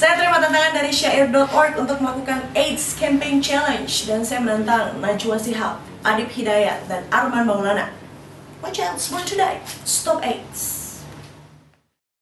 Saya terima tantangan dari syair.org untuk melakukan AIDS Campaign Challenge dan saya menantang Najwa Shihab, Adib Hidayat, dan Arman Maulana. Watch out, smart today, stop AIDS.